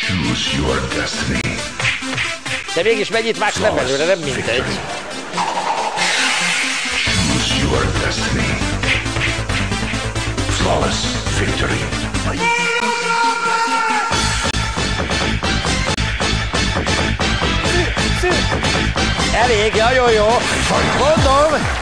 Choose your destiny. De mégis mennyit vágsz le belőle, nem mindegy. Choose your destiny. Flawless victory. Elég, nagyon jó. Mondom, mondom,